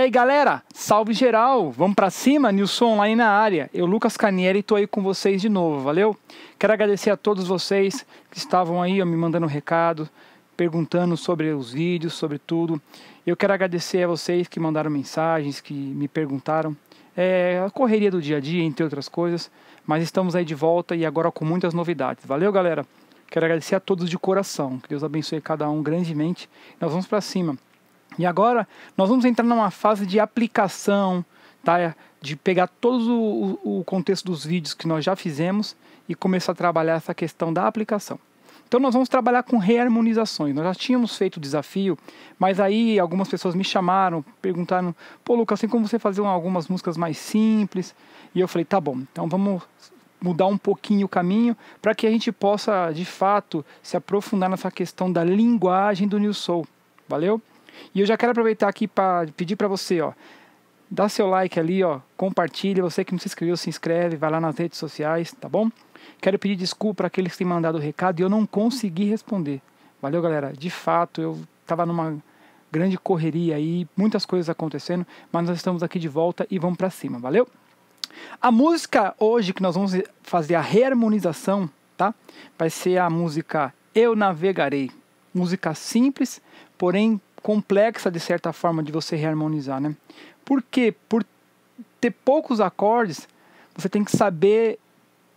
aí, galera? Salve geral! Vamos para cima? Nilson online na área. Eu, Lucas Canieri, tô aí com vocês de novo, valeu? Quero agradecer a todos vocês que estavam aí ó, me mandando recado, perguntando sobre os vídeos, sobre tudo. Eu quero agradecer a vocês que mandaram mensagens, que me perguntaram. É a correria do dia a dia, entre outras coisas, mas estamos aí de volta e agora com muitas novidades. Valeu, galera? Quero agradecer a todos de coração. Que Deus abençoe cada um grandemente. Nós vamos para cima. E agora nós vamos entrar numa fase de aplicação, tá? de pegar todo o, o contexto dos vídeos que nós já fizemos e começar a trabalhar essa questão da aplicação. Então nós vamos trabalhar com reharmonizações. Nós já tínhamos feito o desafio, mas aí algumas pessoas me chamaram, perguntaram: "Pô, Lucas, assim como você fazer algumas músicas mais simples?" E eu falei: "Tá bom. Então vamos mudar um pouquinho o caminho para que a gente possa, de fato, se aprofundar nessa questão da linguagem do New Soul. Valeu? E eu já quero aproveitar aqui para pedir para você, ó, dá seu like ali, ó, compartilha, você que não se inscreveu, se inscreve, vai lá nas redes sociais, tá bom? Quero pedir desculpa para aqueles que têm mandado o recado e eu não consegui responder. Valeu, galera. De fato, eu estava numa grande correria aí, muitas coisas acontecendo, mas nós estamos aqui de volta e vamos para cima, valeu? A música hoje que nós vamos fazer a reharmonização, tá? Vai ser a música Eu Navegarei. Música simples, porém complexa de certa forma de você reharmonizar, né? Por quê? Por ter poucos acordes, você tem que saber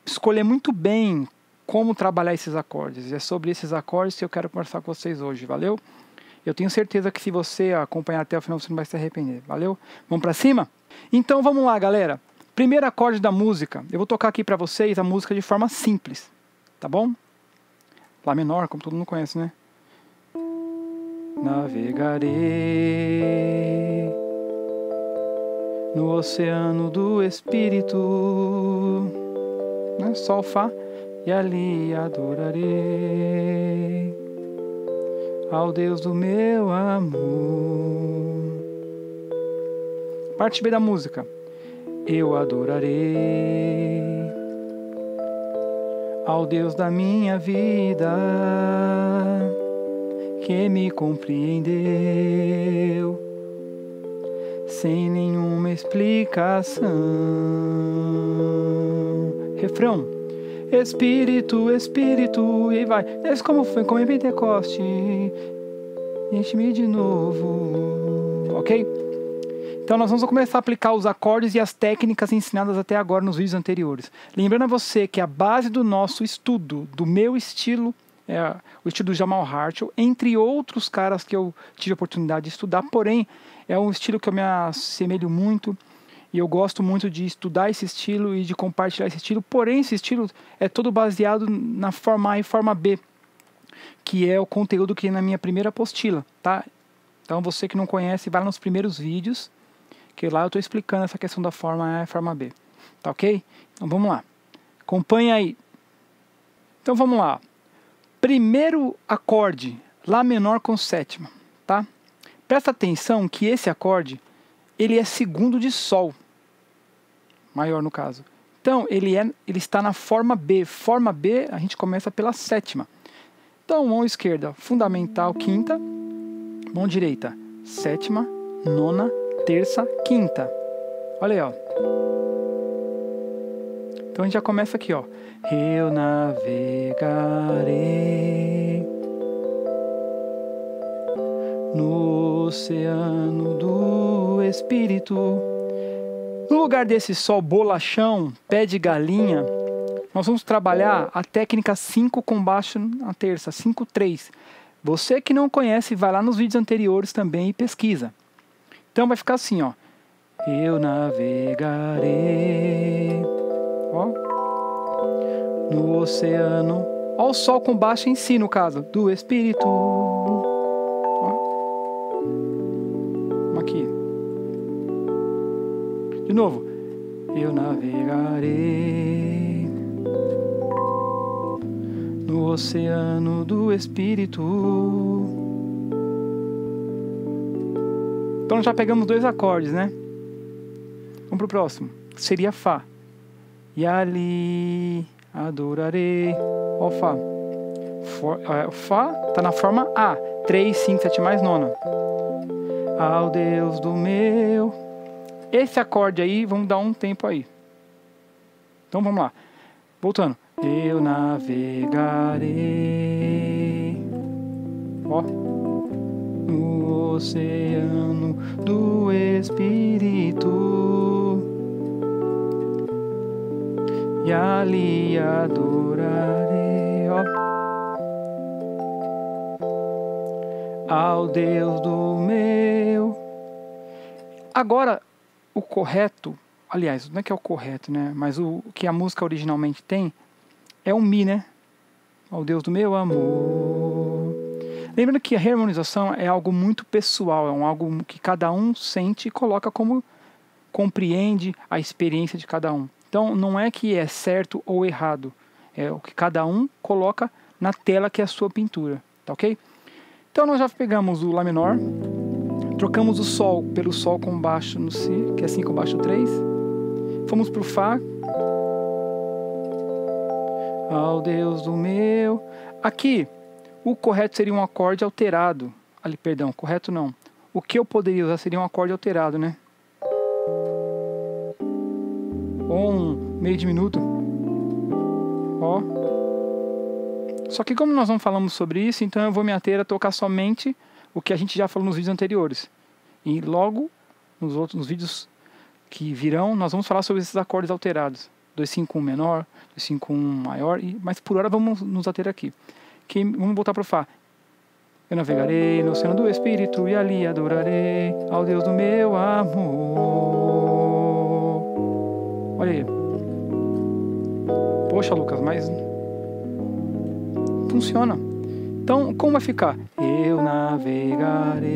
escolher muito bem como trabalhar esses acordes. É sobre esses acordes que eu quero conversar com vocês hoje, valeu? Eu tenho certeza que se você acompanhar até o final, você não vai se arrepender, valeu? Vamos para cima? Então vamos lá, galera. Primeiro acorde da música. Eu vou tocar aqui para vocês a música de forma simples, tá bom? Lá menor, como todo mundo conhece, né? Navegarei no oceano do Espírito, né? Sol, Fá, e ali adorarei ao Deus do meu amor. Parte B da música. Eu adorarei ao Deus da minha vida que me compreendeu sem nenhuma explicação. Refrão. Espírito, Espírito, e vai. Desce como foi, como em Pentecoste. Enche-me de novo. Ok? Então nós vamos começar a aplicar os acordes e as técnicas ensinadas até agora nos vídeos anteriores. Lembrando a você que a base do nosso estudo, do meu estilo é, o estilo do Jamal Hartle, entre outros caras que eu tive a oportunidade de estudar, porém é um estilo que eu me assemelho muito e eu gosto muito de estudar esse estilo e de compartilhar esse estilo, porém esse estilo é todo baseado na forma A e forma B, que é o conteúdo que é na minha primeira apostila, tá? Então você que não conhece, vai nos primeiros vídeos, que lá eu estou explicando essa questão da forma A e forma B, tá ok? Então vamos lá, acompanha aí. Então vamos lá primeiro acorde, Lá menor com sétima, tá? Presta atenção que esse acorde, ele é segundo de Sol, maior no caso. Então, ele, é, ele está na forma B. Forma B, a gente começa pela sétima. Então, mão esquerda, fundamental, quinta. Mão direita, sétima, nona, terça, quinta. Olha aí, ó. Então a gente já começa aqui, ó. Eu navegarei no oceano do Espírito. No lugar desse sol bolachão, pé de galinha, nós vamos trabalhar a técnica 5 com baixo na terça, 5-3. Você que não conhece, vai lá nos vídeos anteriores também e pesquisa. Então vai ficar assim, ó. Eu navegarei ó, no oceano. Ó o sol com baixo em si, no caso, do Espírito. Ó. Aqui. De novo. Eu navegarei no oceano do Espírito. Então já pegamos dois acordes, né? Vamos pro próximo. Seria Fá. E ali adorarei. Ó, Fá. For, é, Fá tá na forma A. 3, 5, 7 mais nona. ao Deus do meu. Esse acorde aí, vamos dar um tempo aí. Então vamos lá. Voltando. Eu navegarei. Ó. No oceano do Espírito. E ali adorarei. Ó. Ao Deus do meu. Agora, o correto, aliás, não é que é o correto, né? Mas o que a música originalmente tem é um mi, né? Ao Deus do meu amor. Lembrando que a harmonização é algo muito pessoal, é um algo que cada um sente e coloca como compreende a experiência de cada um. Então não é que é certo ou errado, é o que cada um coloca na tela que é a sua pintura, tá ok? Então nós já pegamos o Lá menor, Trocamos o Sol pelo Sol com baixo no Si, que é 5 baixo 3. Fomos para o Fá. Ao Deus do meu. Aqui, o correto seria um acorde alterado. Ali, perdão, correto não. O que eu poderia usar seria um acorde alterado, né? Um meio diminuto. Ó. Só que como nós não falamos sobre isso, então eu vou me ater a tocar somente o que a gente já falou nos vídeos anteriores. E logo, nos outros nos vídeos que virão, nós vamos falar sobre esses acordes alterados. 251 menor, 251 maior, e, mas por hora vamos nos ater aqui. Que, vamos voltar para o Fá. Eu navegarei no oceano do Espírito e ali adorarei ao Deus do meu amor. Olha aí. Poxa, Lucas, mas funciona. Então, como vai ficar? Eu navegarei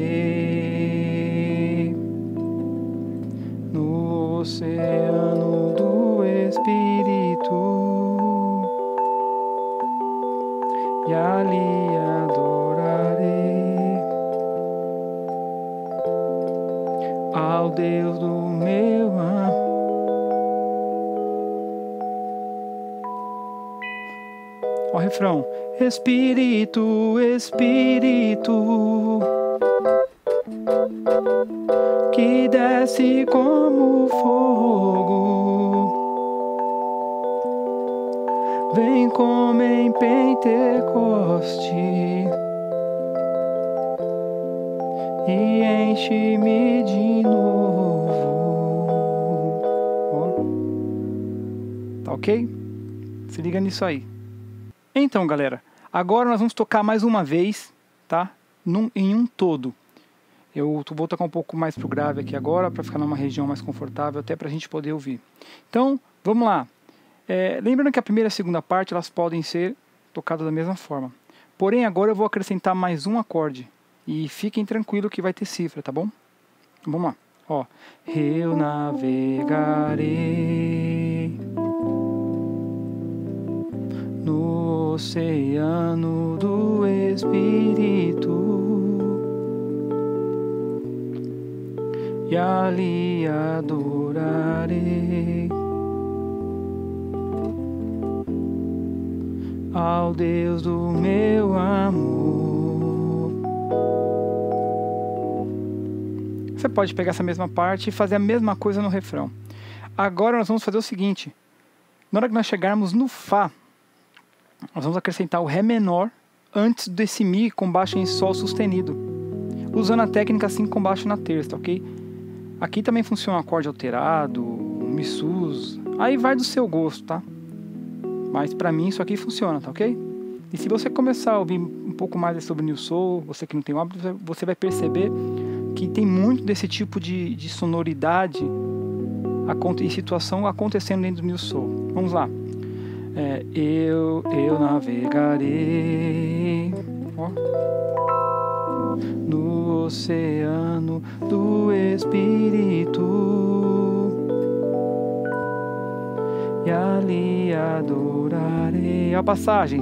no oceano do Espírito e ali adorarei ao Deus do meu Ó, refrão. Espírito, Espírito, que desce como fogo, vem como em Pentecoste e enche-me de novo. Tá ok? Se liga nisso aí. Então, galera, agora nós vamos tocar mais uma vez, tá? Num, em um todo. Eu vou tocar um pouco mais pro grave aqui agora, para ficar numa região mais confortável, até para a gente poder ouvir. Então, vamos lá. É, lembrando que a primeira e a segunda parte elas podem ser tocadas da mesma forma. Porém, agora eu vou acrescentar mais um acorde. E fiquem tranquilos que vai ter cifra, tá bom? Vamos lá. Ó, eu navegarei no oceano do Espírito e ali adorarei ao Deus do meu amor. Você pode pegar essa mesma parte e fazer a mesma coisa no refrão. Agora nós vamos fazer o seguinte: na hora que nós chegarmos no Fá, nós vamos acrescentar o Ré menor antes desse Mi com baixo em Sol sustenido, usando a técnica assim com baixo na terça, ok? Aqui também funciona um acorde alterado, um Mi sus, aí vai do seu gosto, tá? Mas para mim isso aqui funciona, tá ok? E se você começar a ouvir um pouco mais sobre New Soul, você que não tem hábito, você vai perceber que tem muito desse tipo de, de sonoridade e situação acontecendo dentro do New Soul. Vamos lá é, eu, eu navegarei no oceano do Espírito e ali adorarei a passagem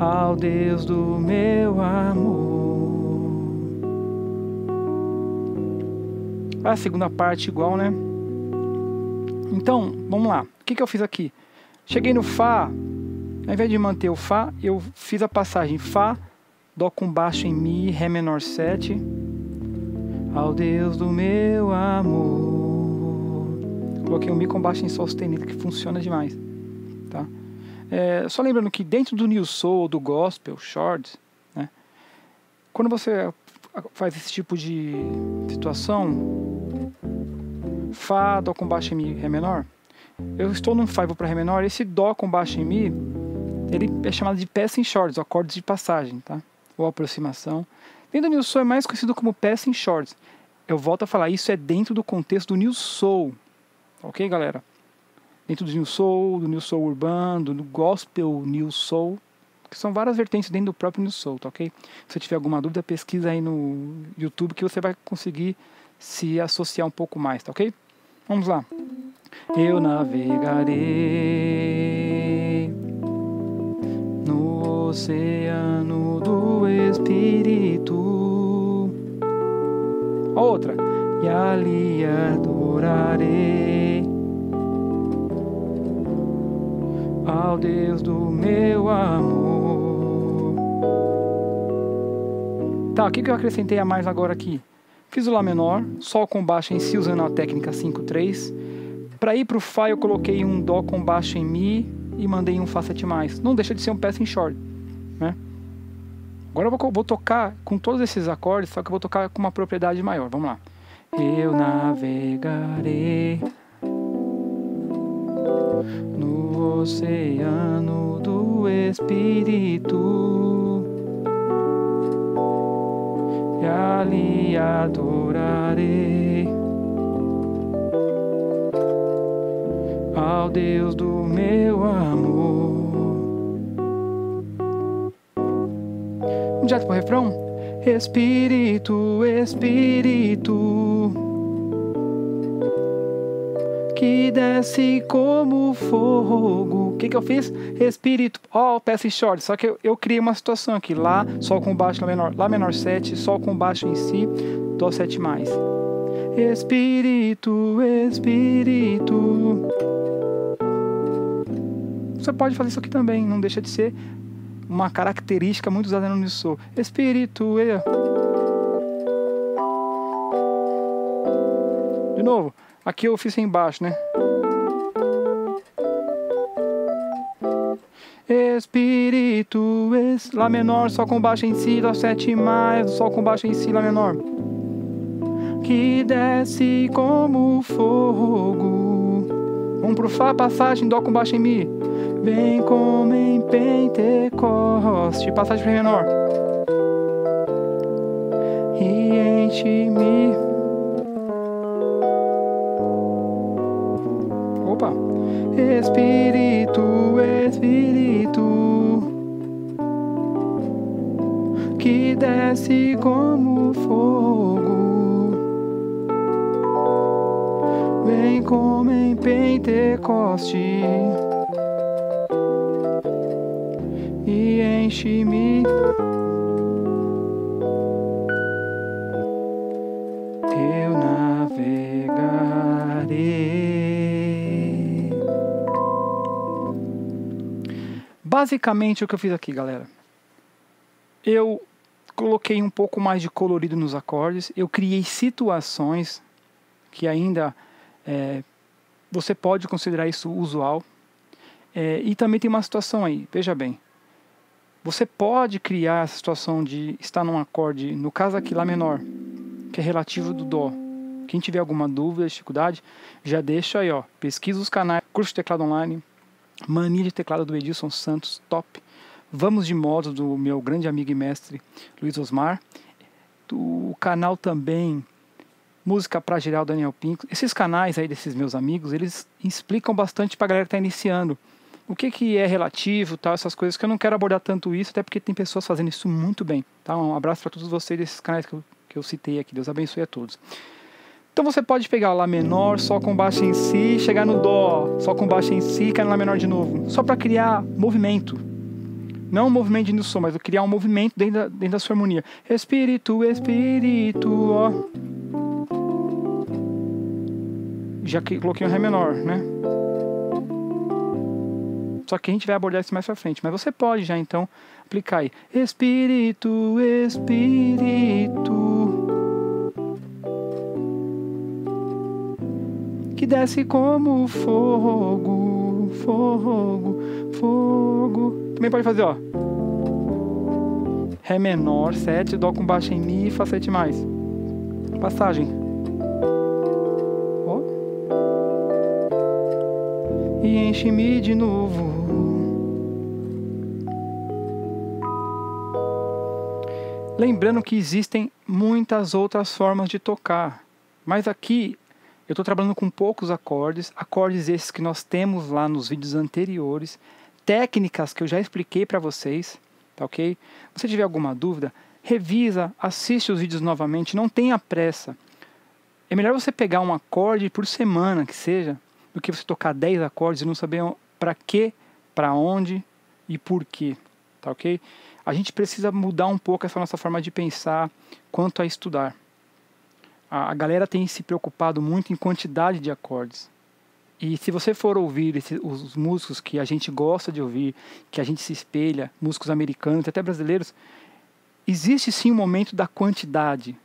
ao Deus do meu amor. A segunda parte igual, né? Então, vamos lá. O que, que eu fiz aqui? Cheguei no Fá, ao invés de manter o Fá, eu fiz a passagem Fá, Dó com baixo em Mi, Ré menor 7. Ao Deus do meu amor. Coloquei o Mi com baixo em Sol sustenido, que funciona demais. Tá? É, só lembrando que dentro do New Soul, do Gospel, Shorts, né, quando você faz esse tipo de situação, Fá, Dó com baixo em Mi, Ré menor, eu estou num Fá e vou para Ré menor, esse Dó com baixo em Mi, ele é chamado de passing chords, acordes de passagem, tá? ou aproximação. Dentro do New Soul é mais conhecido como passing chords. Eu volto a falar, isso é dentro do contexto do New Soul, ok, galera? dentro do New Soul, do New Soul urbano, do Gospel New Soul, que são várias vertentes dentro do próprio New Soul, tá ok? Se você tiver alguma dúvida, pesquisa aí no YouTube que você vai conseguir se associar um pouco mais, tá ok? Vamos lá. Eu navegarei no oceano do Espírito. Outra. E ali adorarei ao Deus do meu amor. Tá, o que, eu acrescentei a mais agora aqui? Fiz o Lá menor, Sol com baixo em Si usando a técnica 5-3. Para ir para o Fá eu coloquei um Dó com baixo em Mi e mandei um Fá 7 mais. Não deixa de ser um passing short, né? Agora eu vou, vou tocar com todos esses acordes, só que eu vou tocar com uma propriedade maior. Vamos lá. Eu navegarei no oceano do Espírito ali adorarei ao Deus do meu amor. Direto pro refrão? Espírito, Espírito que desce como fogo. O que, que eu fiz? Espírito, ó, oh, peça short. Só que eu, eu, criei uma situação aqui. Lá, Sol com baixo, Lá menor, Lá menor 7, Sol com baixo em Si, Dó 7 mais. Espírito, Espírito. Você pode fazer isso aqui também, não deixa de ser uma característica muito usada no Nissô. Espírito, e. De novo. Aqui eu fiz embaixo, né? Espírito, es, Lá menor, Sol com baixo em Si, Dó 7 mais, Sol com baixo em Si, Lá menor. Que desce como fogo. Vamos pro Fá, passagem, Dó com baixo em Mi. Vem como em Pentecoste, passagem para menor. E enche-me Espírito, Espírito, que desce como fogo, vem como em Pentecoste e enche-me. Basicamente o que eu fiz aqui, galera. Eu coloquei um pouco mais de colorido nos acordes, eu criei situações que ainda é, você pode considerar isso usual. É, e também tem uma situação aí, veja bem. Você pode criar a situação de estar num acorde, no caso aqui Lá menor, que é relativo do Dó. Quem tiver alguma dúvida, dificuldade, já deixa aí, ó. Pesquisa os canais, curso de teclado online, Mania de teclado do Edilson Santos, top. Vamos de modo do meu grande amigo e mestre Luiz Osmar. O canal também Música para Geral Daniel Pinto. Esses canais aí desses meus amigos, eles explicam bastante para a galera que está iniciando. O que, que é relativo, tal, essas coisas que eu não quero abordar tanto isso, até porque tem pessoas fazendo isso muito bem. Tá? Um abraço para todos vocês desses canais que eu, que eu citei aqui. Deus abençoe a todos. Então você pode pegar Lá menor, Sol com baixo em Si, chegar no Dó, Sol com baixo em Si, cair no Lá menor de novo. Só para criar movimento. Não um movimento de som, mas criar um movimento dentro da, dentro da sua harmonia. Espírito, Espírito, ó. Já que coloquei um Ré menor, né? Só que a gente vai abordar isso mais pra frente. Mas você pode já então aplicar aí. Espírito, Espírito. Desce como fogo, fogo, fogo. Também pode fazer, ó. Ré menor, 7, Dó com baixa em Mi, Fá 7 mais. Passagem. Ó. E enche-me de novo. Lembrando que existem muitas outras formas de tocar, mas aqui eu estou trabalhando com poucos acordes, acordes esses que nós temos lá nos vídeos anteriores, técnicas que eu já expliquei para vocês, tá ok? Se você tiver alguma dúvida, revisa, assiste os vídeos novamente, não tenha pressa. É melhor você pegar um acorde por semana, que seja, do que você tocar 10 acordes e não saber para quê, para onde e por quê, tá ok? A gente precisa mudar um pouco essa nossa forma de pensar quanto a estudar. A, galera tem se preocupado muito em quantidade de acordes. E se você for ouvir esse, os músicos que a gente gosta de ouvir, que a gente se espelha, músicos americanos, até brasileiros, existe sim um momento da quantidade.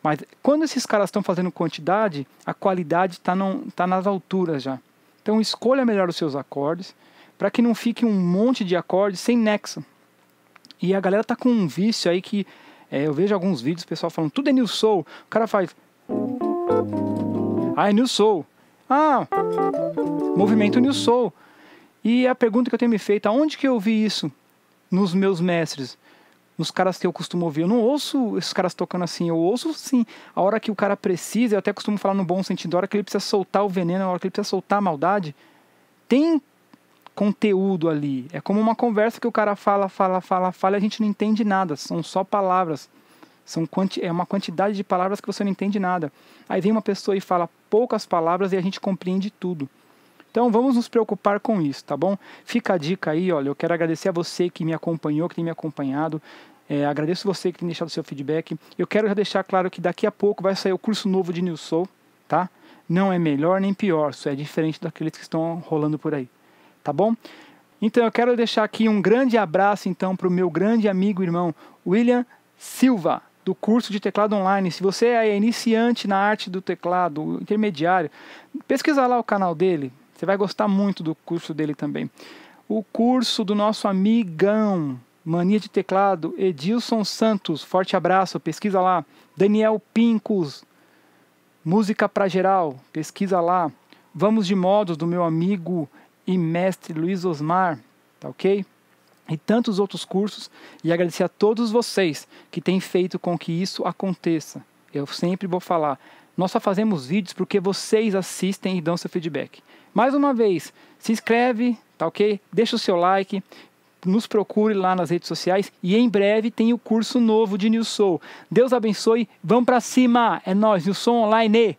Mas quando esses caras estão fazendo quantidade, a qualidade está tá nas alturas já. Então escolha melhor os seus acordes, para que não fique um monte de acordes sem nexo. E a galera tá com um vício aí que é, eu vejo alguns vídeos, o pessoal falando, tudo é New Soul. O cara faz. Ah, é New Soul. Ah, movimento New Soul. E a pergunta que eu tenho me feito, aonde que eu vi isso nos meus mestres? Nos caras que eu costumo ouvir. Eu não ouço esses caras tocando assim, eu ouço sim a hora que o cara precisa, eu até costumo falar no bom sentido, a hora que ele precisa soltar o veneno, a hora que ele precisa soltar a maldade. Tem conteúdo ali. É como uma conversa que o cara fala, fala, fala, fala e a gente não entende nada. São só palavras. São quanti é uma quantidade de palavras que você não entende nada. Aí vem uma pessoa e fala poucas palavras e a gente compreende tudo. Então vamos nos preocupar com isso, tá bom? Fica a dica aí, olha. Eu quero agradecer a você que me acompanhou, que tem me acompanhado. É, agradeço você que tem deixado seu feedback. Eu quero já deixar claro que daqui a pouco vai sair o curso novo de Soul, tá? Não é melhor nem pior, só é diferente daqueles que estão rolando por aí, tá bom? Então eu quero deixar aqui um grande abraço então para o meu grande amigo e irmão William Silva do curso de teclado online. Se você é iniciante na arte do teclado, intermediário, pesquisa lá o canal dele. Você vai gostar muito do curso dele também. O curso do nosso amigão Mania de Teclado, Edilson Santos, forte abraço, pesquisa lá. Daniel Pincos, Música para Geral, pesquisa lá. Vamos de modos do meu amigo e mestre Luiz Osmar, tá ok? E tantos outros cursos e agradecer a todos vocês que têm feito com que isso aconteça. Eu sempre vou falar, nós só fazemos vídeos porque vocês assistem e dão seu feedback. Mais uma vez, se inscreve, tá ok? Deixa o seu like, nos procure lá nas redes sociais e em breve tem o curso novo de Soul. Deus abençoe, vamos para cima, é nós, Soul Online.